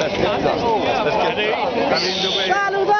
Tá Carlinhos.